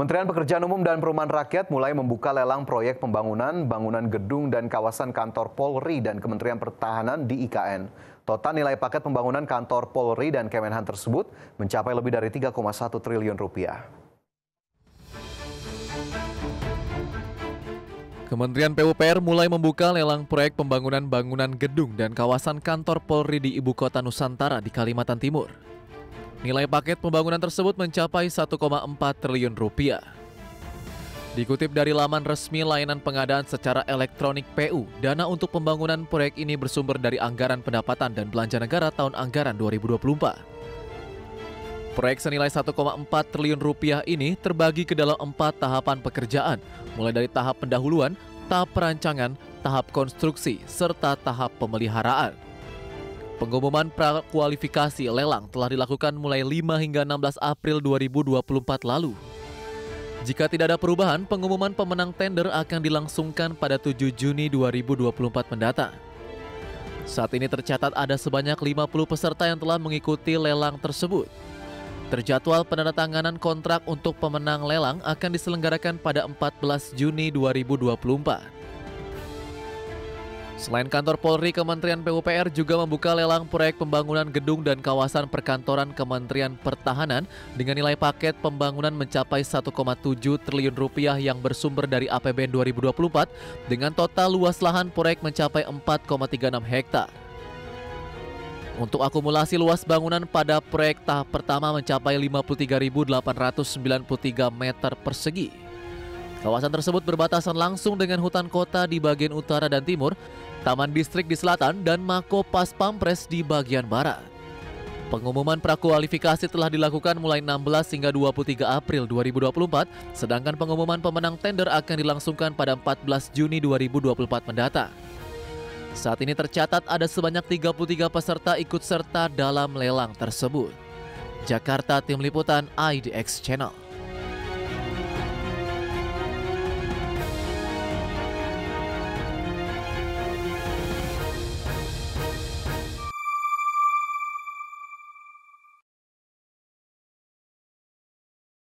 Kementerian Pekerjaan Umum dan Perumahan Rakyat mulai membuka lelang proyek pembangunan, bangunan gedung dan kawasan kantor Polri dan Kementerian Pertahanan di IKN. Total nilai paket pembangunan kantor Polri dan Kemenhan tersebut mencapai lebih dari 3,1 triliun rupiah. Kementerian PUPR mulai membuka lelang proyek pembangunan bangunan gedung dan kawasan kantor Polri di Ibu Kota Nusantara di Kalimantan Timur. Nilai paket pembangunan tersebut mencapai 1,4 triliun rupiah. Dikutip dari laman resmi layanan pengadaan secara elektronik PU, dana untuk pembangunan proyek ini bersumber dari anggaran pendapatan dan belanja negara tahun anggaran 2024. Proyek senilai 1,4 triliun rupiah ini terbagi ke dalam empat tahapan pekerjaan, mulai dari tahap pendahuluan, tahap perancangan, tahap konstruksi, serta tahap pemeliharaan. Pengumuman prakualifikasi lelang telah dilakukan mulai 5 hingga 16 April 2024 lalu. Jika tidak ada perubahan, pengumuman pemenang tender akan dilangsungkan pada 7 Juni 2024 mendatang. Saat ini tercatat ada sebanyak 50 peserta yang telah mengikuti lelang tersebut. Terjadwal penandatanganan kontrak untuk pemenang lelang akan diselenggarakan pada 14 Juni 2024. Selain kantor Polri, Kementerian PUPR juga membuka lelang proyek pembangunan gedung dan kawasan perkantoran Kementerian Pertahanan dengan nilai paket pembangunan mencapai 1,7 triliun rupiah yang bersumber dari APBN 2024 dengan total luas lahan proyek mencapai 4,36 hektar. Untuk akumulasi luas bangunan pada proyek tahap pertama mencapai 53.893 meter persegi Kawasan tersebut berbatasan langsung dengan hutan kota di bagian utara dan timur, taman distrik di selatan, dan Mako Pas Pampres di bagian barat. Pengumuman prakualifikasi telah dilakukan mulai 16 hingga 23 April 2024, sedangkan pengumuman pemenang tender akan dilangsungkan pada 14 Juni 2024 mendatang. Saat ini tercatat ada sebanyak 33 peserta ikut serta dalam lelang tersebut. Jakarta Tim Liputan IDX Channel.